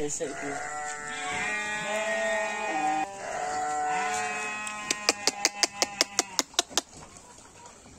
Okay.